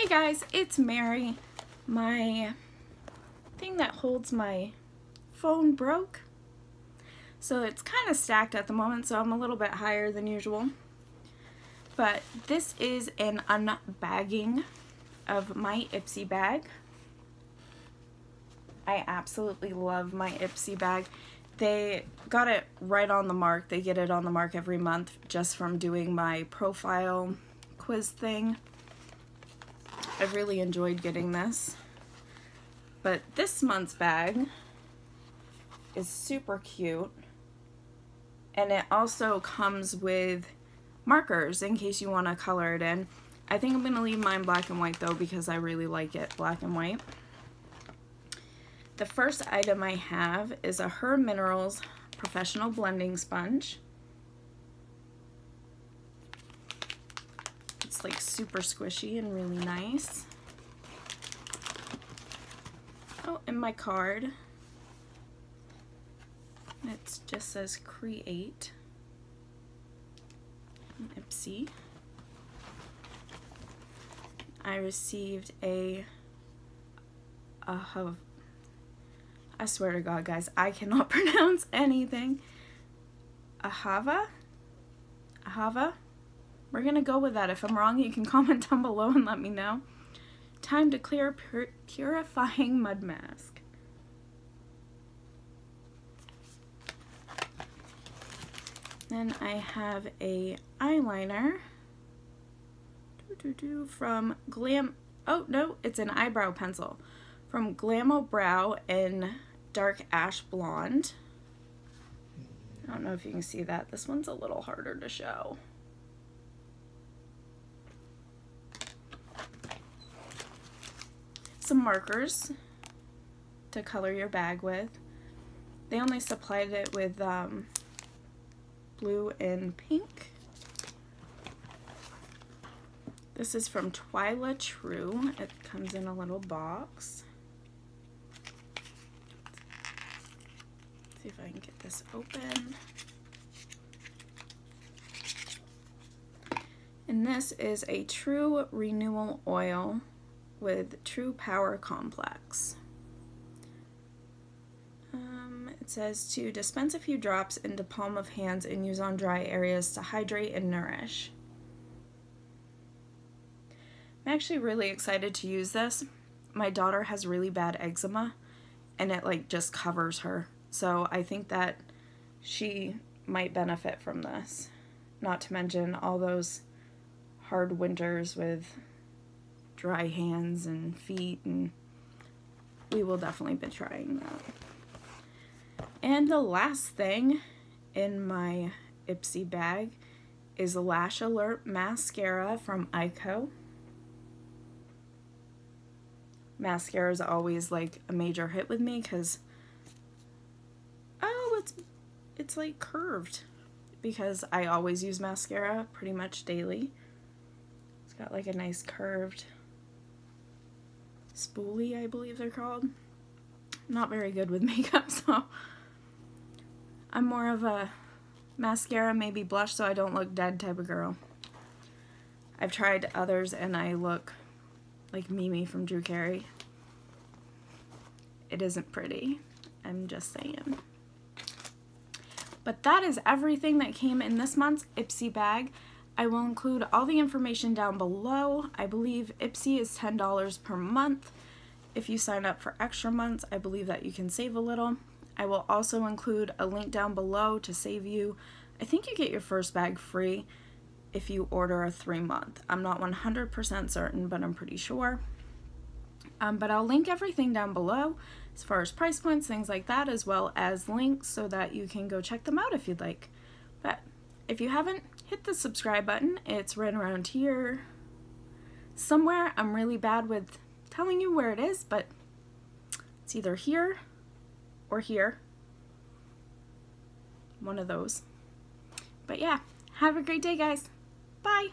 Hey guys, it's Mary. My thing that holds my phone broke. So it's kind of stacked at the moment, so I'm a little bit higher than usual. But this is an unbagging of my Ipsy bag. I absolutely love my Ipsy bag. They got it right on the mark. They get it on the mark every month just from doing my profile quiz thing. I've really enjoyed getting this. But this month's bag is super cute. And it also comes with markers in case you want to color it in. I think I'm going to leave mine black and white though because I really like it black and white. The first item I have is a Her Minerals Professional Blending Sponge. Like super squishy and really nice. Oh, and my card. It just says create. Ipsy. I received a, a hov I swear to God, guys, I cannot pronounce anything. Ahava? Ahava? We're going to go with that. If I'm wrong, you can comment down below and let me know. Time to clear pur purifying mud mask. Then I have a eyeliner from Glam, oh no, it's an eyebrow pencil from Glamo Brow in Dark Ash Blonde. I don't know if you can see that. This one's a little harder to show. Some markers to color your bag with. They only supplied it with um, blue and pink. This is from Twyla True. It comes in a little box. Let's see if I can get this open. And this is a True Renewal Oil with True Power Complex. Um, it says to dispense a few drops into palm of hands and use on dry areas to hydrate and nourish. I'm actually really excited to use this. My daughter has really bad eczema and it like just covers her. So I think that she might benefit from this. Not to mention all those hard winters with dry hands and feet and we will definitely be trying that. And the last thing in my Ipsy bag is Lash Alert Mascara from Eyeko. Mascara is always like a major hit with me because oh it's it's like curved because I always use mascara pretty much daily. It's got like a nice curved spoolie, I believe they're called. not very good with makeup, so I'm more of a mascara, maybe blush so I don't look dead type of girl. I've tried others and I look like Mimi from Drew Carey. It isn't pretty. I'm just saying. But that is everything that came in this month's Ipsy bag. I will include all the information down below. I believe Ipsy is $10 per month. If you sign up for extra months, I believe that you can save a little. I will also include a link down below to save you. I think you get your first bag free if you order a three month. I'm not 100% certain, but I'm pretty sure. Um, but I'll link everything down below as far as price points, things like that, as well as links so that you can go check them out if you'd like. But if you haven't, hit the subscribe button. It's right around here somewhere. I'm really bad with telling you where it is, but it's either here or here. One of those. But yeah, have a great day, guys. Bye.